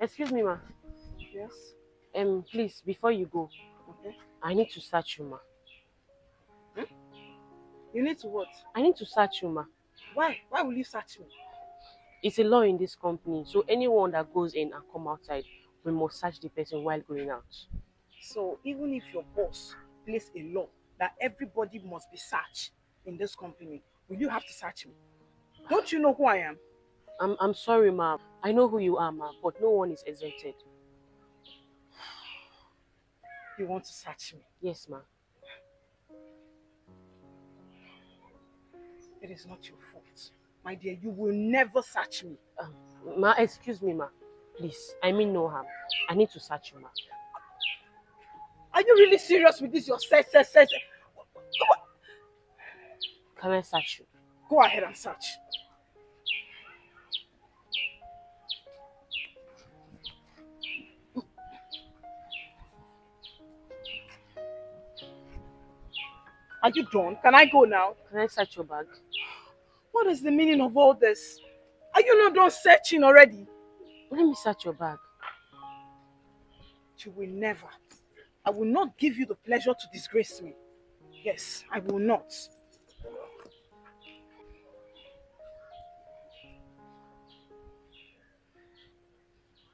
Excuse me, ma. Yes. Um, please, before you go, Okay. I need to search you, ma. You need to what? I need to search you, ma. Why? Why will you search me? It's a law in this company, so anyone that goes in and come outside, we must search the person while going out. So even if your boss place a law that everybody must be searched in this company, will you have to search me? Don't you know who I am? I'm I'm sorry, ma. I know who you are, ma, but no one is exempted. You want to search me? Yes, ma. It is not your fault. My dear, you will never search me. Um, ma, excuse me, ma. Please, I mean no harm. I need to search you, ma. Are you really serious with this? Your search, search, search. Can I search you? Go ahead and search. Are you done? Can I go now? Can I search your bag? What is the meaning of all this? Are you not done searching already? Let me search your bag. You will never. I will not give you the pleasure to disgrace me. Yes, I will not.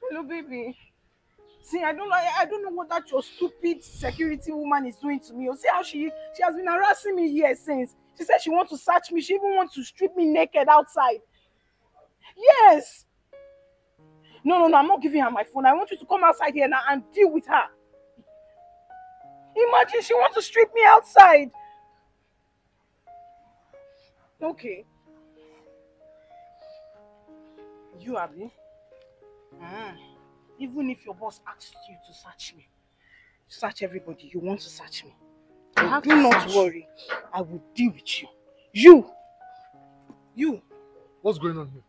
Hello, baby. See, I don't know. I don't know what that your stupid security woman is doing to me. You see how she she has been harassing me here since. She said she wants to search me. She even wants to strip me naked outside. Yes. No, no, no. I'm not giving her my phone. I want you to come outside here now and deal with her. Imagine she wants to strip me outside. Okay. You, Abby. Mm. Even if your boss asks you to search me, search everybody. You want to search me. I have Do to not search. worry. I will deal with you. You. You. What's going on here?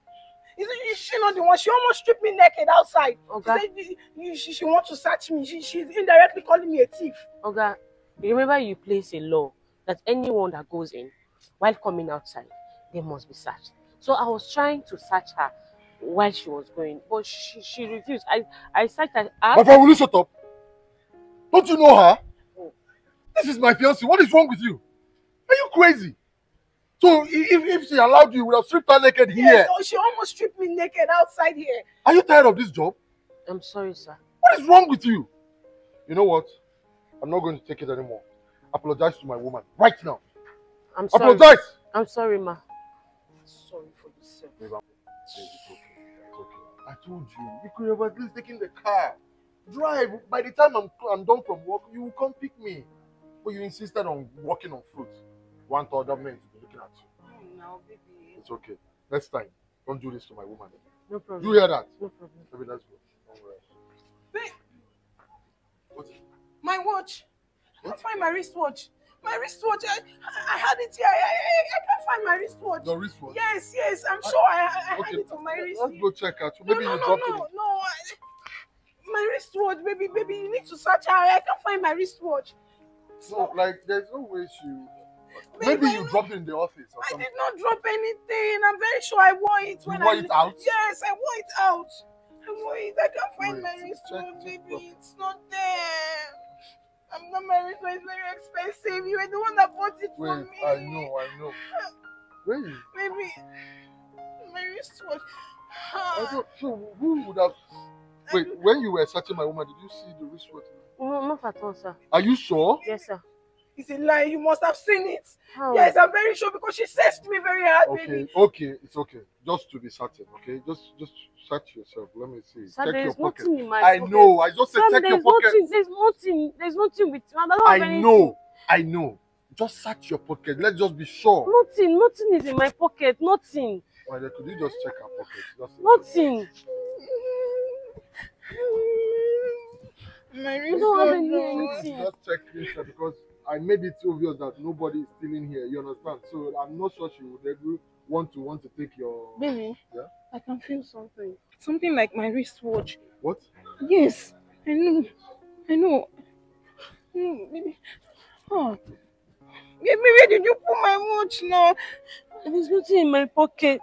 Is, is she not the one? She almost stripped me naked outside. Oga, She said you- you- she, she wants to search me. She, she's indirectly calling me a thief. Oga, you remember you place a law that anyone that goes in while coming outside, they must be searched. So I was trying to search her while she was going, but she, she refused. I, I searched her. Papa, will you shut up? Don't you know her? Oh. This is my fiancée. What is wrong with you? Are you crazy? So if, if she allowed you, you would have stripped her naked here. Yes, oh, she almost stripped me naked outside here. Are you tired of this job? I'm sorry, sir. What is wrong with you? You know what? I'm not going to take it anymore. Apologize to my woman right now. I'm sorry. Apologize. I'm sorry, ma. Sorry for yourself. I told you. You could have at least taken the car. Drive. By the time I'm, I'm done from work, you will come pick me. But you insisted on walking on foot. Want other men to be looking at you. Mm, oh, now, baby. It's okay. Next time, don't do this to my woman. No problem. You hear that? No problem. Maybe let's go. Don't worry. Babe, What? my watch. I can't find my wristwatch. My wristwatch. I, I I had it here. I, I, I I can't find my wristwatch. The wristwatch. Yes, yes. I'm sure I, I, I Okay, had it on my wrist. Let's go check out. Maybe no, you no, dropped no, it. no. I, my wristwatch, baby, baby. You need to search her. I can't find my wristwatch. No, like there's no way she. Babe, Maybe you dropped it in the office or I something. did not drop anything. I'm very sure I wore it You when wore I. it out? Yes, I wore it out. I wore it. I can't find Wait, my wristwatch, baby. It's not there. I'm not my wristwatch. It's very expensive. You were the one that bought it for Wait, me. I know, I know. Wait, Baby, my wristwatch. I. So who would have? Wait, when you were searching my woman, did you see the wristwatch? No, not at all, sir. Are you sure? Yes, sir. It's a lie. You must have seen it. How? Yes, I'm very sure because she searched me very hard, Okay, baby. okay, it's okay. Just to be certain, okay? Just, just search yourself. Let me see. Sir, check your is pocket. in my I pocket. know. I just said Sir, check your there's pocket. nothing. There's nothing. There's nothing with. I don't have I anything. know. I know. Just search your pocket. Let's just be sure. Nothing. Nothing is in my pocket. Nothing. Why, then could you just check our pocket? Just Nothing. My I don't have wristwatch. any no. anything. just check inside because I made it obvious that nobody is stealing here. You understand? So I'm not sure she would ever want to want to take your Baby, Yeah? I can feel something. Something like my wristwatch. what? Yes, I know. I know. Mm, baby. Oh. Baby, where did you put my watch now? There's nothing in my pocket.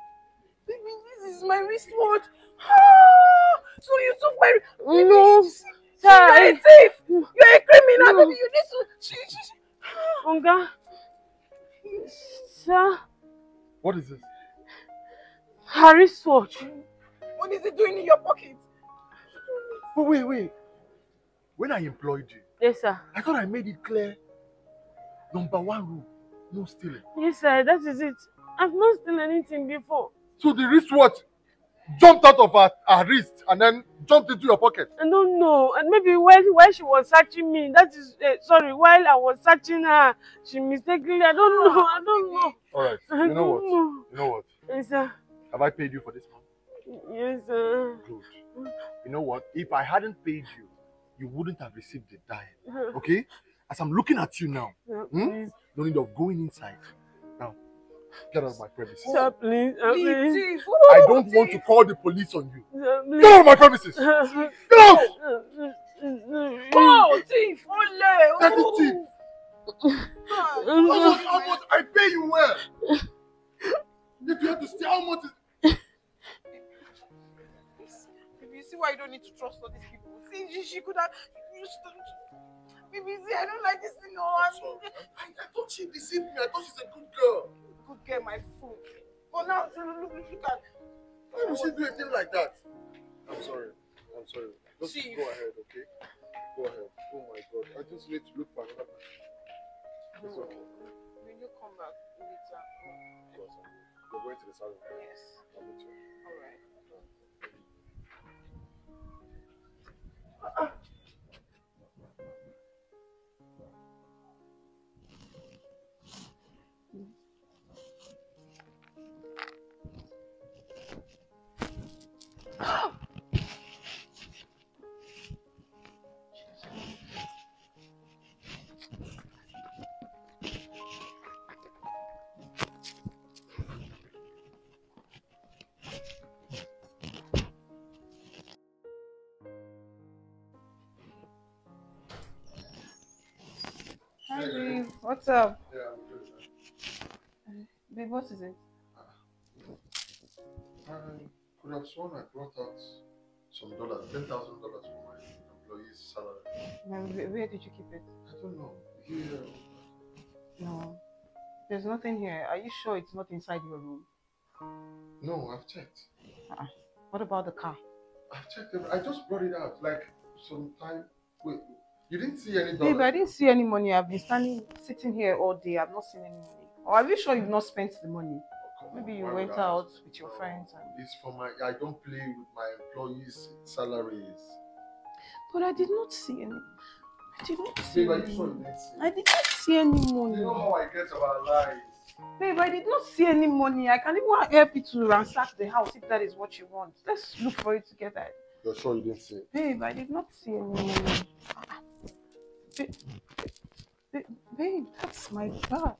Baby, this is my wristwatch. Ah, so you took my. Baby, No, sir, You're a I- thief. You're a criminal, No. baby. You need to. She, she, she. Oga, sir, What is this? her wristwatch. What is it doing in your pocket? But wait, wait. When I employed you, Yes, sir. I thought I made it clear. Number one rule, no stealing. Yes, sir, that is it. I've not stolen anything before. So the wristwatch jumped out of her, her wrist and then jumped into your pocket. I don't know. And maybe while while she was searching me, that is uh, sorry, while I was searching her, she mistakenly. I don't know. I don't know. All right. I You know what? know. You know what? Yes, sir. Have I paid you for this month? Yes, sir. Good. You know what? If I hadn't paid you, you wouldn't have received the dime. Okay? As I'm looking at you now, Sir, Hmm? No need of going inside. Now, get out of my premises. sir, please, sir, Thief, please. I don't want to call the police on you. sir, Get out of my premises! Get out! Oh, thief. Ole. That's a Oh. thief. How much, how much? I pay you well. If you have to steal, how much is Baby, you see why you don't need to trust all these people. See, she, she could have used to. Baby, see, I don't like this thing. Oh, I'm I, I thought she deceived me. I thought she's a good girl. Could get my food. But now, look, look, look at. Why would she do a thing like that? I'm sorry. I'm sorry. Just Chief. go ahead, okay? Go ahead. Oh my god. I just need to look for another. It's okay. When you come back later. We're going to the salon. Yes. I'll meet you. All right. Uh-uh. Uh-uh. Hi, babe. What's up? Yeah, I'm good. Babe, what is it? Could have sworn I brought out some dollars, ten thousand dollars for my employee's salary. Now, where did you keep it? I don't know. Here, No. There's nothing here. Are you sure it's not inside your room? no, I've checked. Ah, what about the car? I've checked. Every, I just brought it out like some time. Wait, you didn't see any dollars? Babe, I didn't see any money. I've been standing, sitting here all day. I've not seen any money. Or are you sure you've not spent the money? Come on, Maybe you went would out with your friends. And... It's for my. I don't play with my employees' salaries. But I did not see any. I did not see Babe, any you sure you money. I did not see any money. You money. know how I get about lies. Babe, I did not see any money. I can even help you to ransack the house if that is what you want. Let's look for it together. You're sure you didn't see it? Babe, I did not see any money. Babe, babe, babe, that's my bag.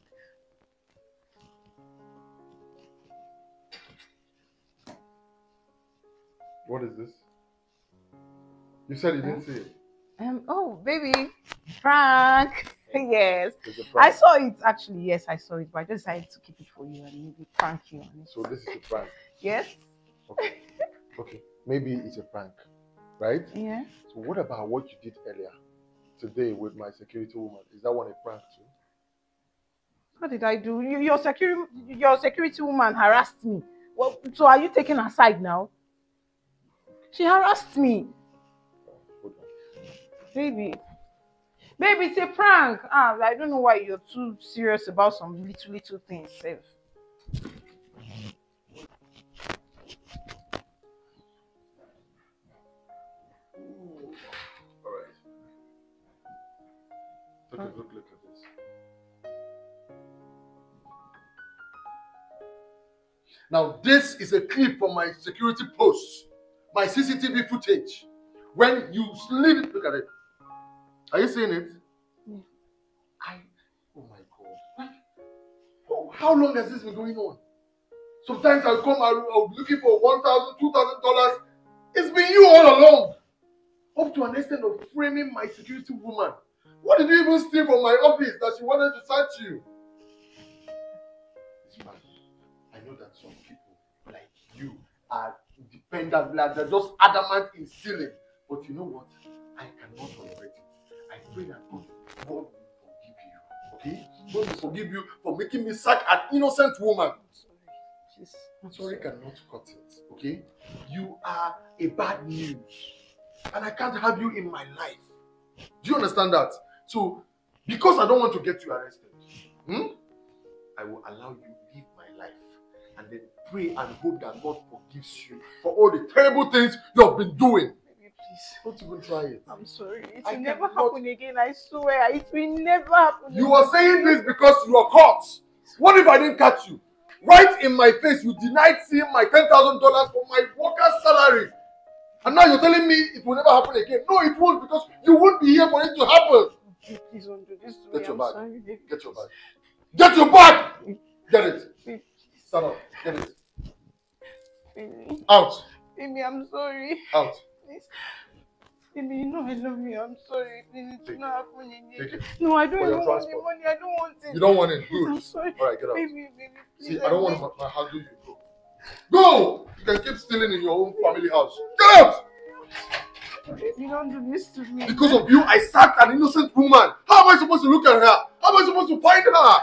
What is this? You said you didn't see it. Um, oh, baby, Frank. yes, I saw it actually. Yes, I saw it, but I just decided to keep it for you and maybe prank you on it. So this is a prank. Yes. Okay. okay. Maybe it's a prank, right? Yeah. So what about what you did earlier today with my security woman? Is that one a prank too? What did I do? You, your security, your security woman harassed me. Well, so are you taking her side now? She harassed me, baby. Baby, it's a prank. Ah, I don't know why you're too serious about some little little things. Sef. All right. Look, at- look, look at this. Now, this is a clip from my security post, my CCTV footage. When you it, look at it. Are you seeing it? I, oh my God. Oh, how long has this been going on? Sometimes I'll come, I'll, I'll be looking for $1,000, $2,000. It's been you all along. Up to an extent of framing my security woman. What did you even steal from my office that she wanted to search you? It's. I know that some people like you are dependent, like they're just adamant in stealing. But you know what? I cannot tolerate it. I pray that God, will forgive you. Okay? God will forgive you for making me sack an innocent woman. Please. Sorry cannot cut it. Okay? You are a bad news. And I can't have you in my life. Do you understand that? So, because I don't want to get you arrested, hmm, I will allow you life and then pray and hope that God forgives you for all the terrible things you have been doing. Baby, please. Don't even try it. I'm sorry. It I will never cannot- happen again. I swear. It will never happen. You are saying this because you are caught. What if I didn't catch you? Right in my face, you denied seeing my $10,000 for my worker's salary. And now you're telling me it will never happen again. No, it won't because you won't be here for it to happen. Please, please don't do this to Get me. your I'm bag. sorry. Get your bag. Get your bag! Get it. Stand up. Get it. Baby, Out. baby, I'm sorry. Out. Please. Baby, you know I love you. I'm sorry. Please, it will not happen again. No, I don't even want the money. I don't want it. You don't want it. Good. I'm sorry. All right, get out. Baby, baby, please. See, I don't want my, my handle you. Go. Go! You can keep stealing in your own family house. Get out! Baby, don't do this to me. Because of you, I sacked an innocent woman. How am I supposed to look at her? How am I supposed to find her?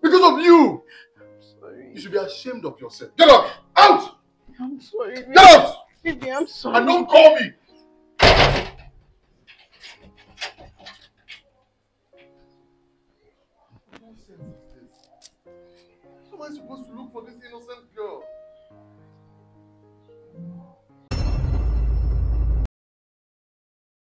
Because of you. Sorry. You should be ashamed of yourself. Get out! Out! I'm sorry. Get out! baby I'm sorry. And don't call me. How am I supposed to look for this innocent girl?